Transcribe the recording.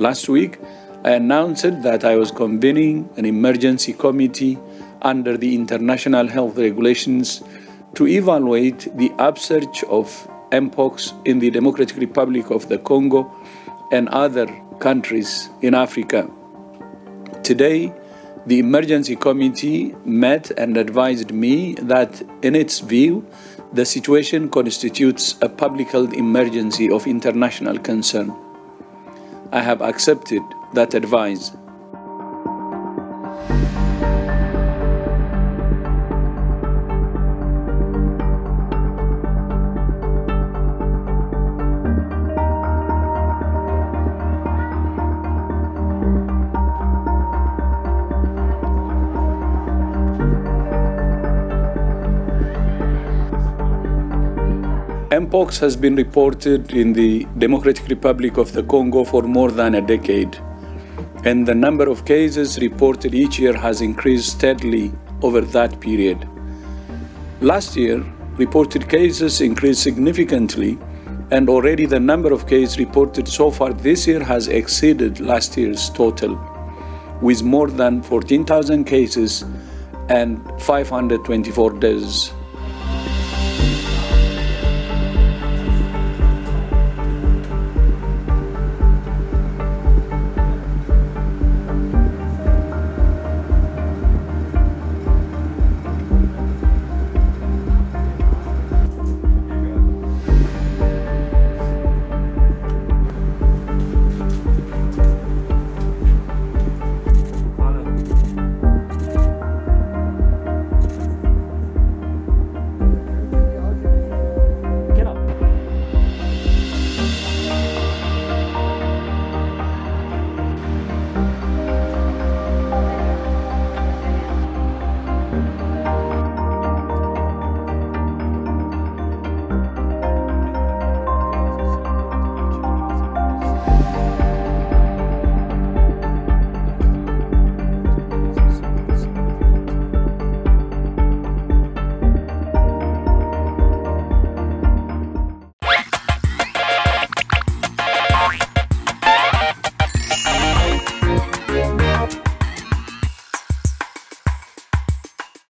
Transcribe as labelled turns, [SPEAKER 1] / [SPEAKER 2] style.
[SPEAKER 1] Last week, I announced that I was convening an emergency committee under the international health regulations to evaluate the upsurge of mpox in the Democratic Republic of the Congo and other countries in Africa. Today, the emergency committee met and advised me that, in its view, the situation constitutes a public health emergency of international concern. I have accepted that advice. Mpox has been reported in the Democratic Republic of the Congo for more than a decade, and the number of cases reported each year has increased steadily over that period. Last year, reported cases increased significantly, and already the number of cases reported so far this year has exceeded last year's total, with more than 14,000 cases and 524 deaths.